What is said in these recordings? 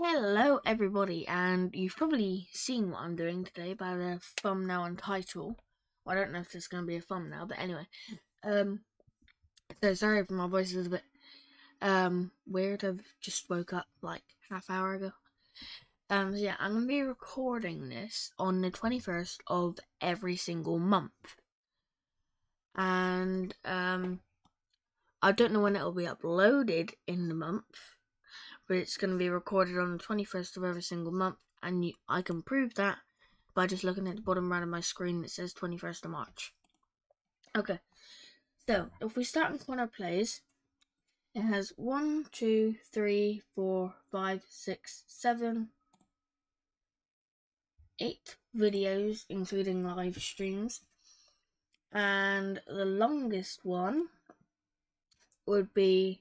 Hello everybody, and you've probably seen what I'm doing today by the thumbnail and title. Well, I don't know if there's going to be a thumbnail, but anyway. Um, so sorry if my voice is a bit um weird. I've just woke up like half hour ago. Um, so yeah, I'm going to be recording this on the 21st of every single month. And um, I don't know when it'll be uploaded in the month but it's going to be recorded on the 21st of every single month, and you, I can prove that by just looking at the bottom right of my screen that says 21st of March. Okay, so if we start in Connor plays, it has one, two, three, four, five, six, seven, eight videos, including live streams, and the longest one would be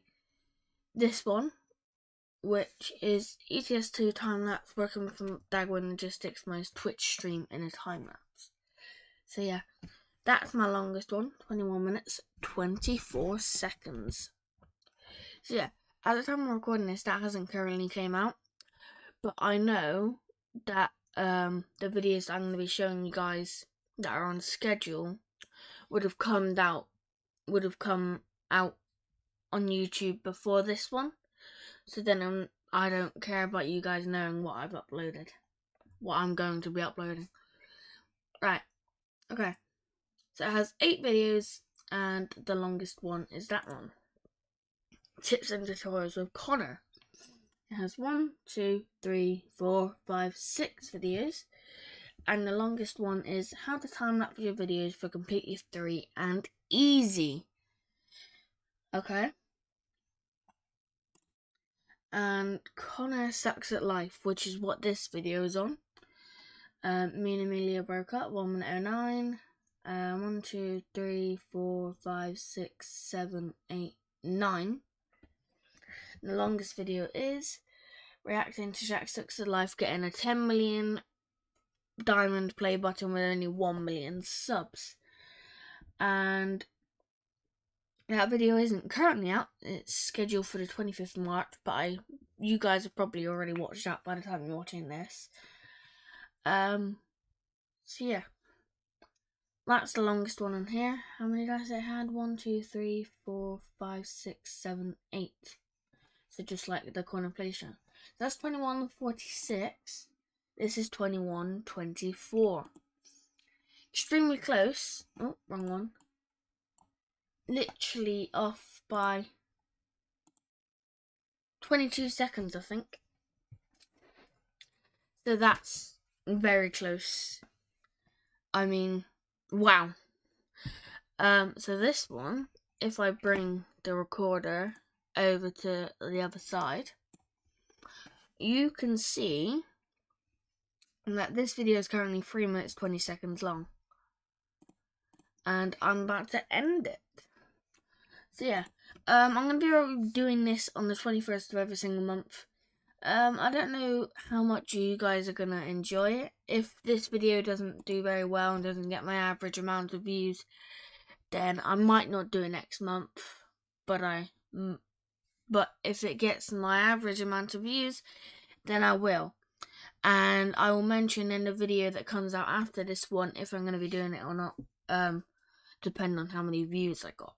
this one which is ETS2 time lapse working from Dagwin Logistics, my Twitch stream in a time lapse. So yeah, that's my longest one, 21 minutes, 24 seconds. So yeah, at the time I'm recording this, that hasn't currently came out, but I know that um, the videos I'm going to be showing you guys that are on schedule would have come out, would have come out on YouTube before this one. So then I'm, I don't care about you guys knowing what I've uploaded. What I'm going to be uploading. Right. Okay. So it has eight videos, and the longest one is that one. Tips and tutorials with Connor. It has one, two, three, four, five, six videos. And the longest one is how to time lapse your videos for completely free and easy. Okay and Connor sucks at life, which is what this video is on. Um, me and Amelia broke up, 1 minute 09. Uh, 1, 2, 3, 4, 5, 6, 7, 8, 9. the longest video is reacting to Jack Sucks at Life getting a 10 million diamond play button with only 1 million subs. And that video isn't currently out. It's scheduled for the 25th of March, but I, you guys have probably already watched that by the time you're watching this. Um, so yeah. That's the longest one on here. How many dice I had? One, two, three, four, five, six, seven, eight. So just like the show. That's 2146. This is 2124. Extremely close. Oh, wrong one literally off by 22 seconds, I think. So that's very close. I mean, wow. Um, so this one, if I bring the recorder over to the other side, you can see that this video is currently 3 minutes 20 seconds long. And I'm about to end it. So yeah, um, I'm to be doing this on the 21st of every single month. Um, I don't know how much you guys are going to enjoy it. If this video doesn't do very well and doesn't get my average amount of views, then I might not do it next month. But I, but if it gets my average amount of views, then I will. And I will mention in the video that comes out after this one if I'm going to be doing it or not. Um, depending on how many views I got.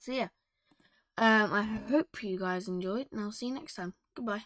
So yeah, um, I hope you guys enjoyed, and I'll see you next time. Goodbye.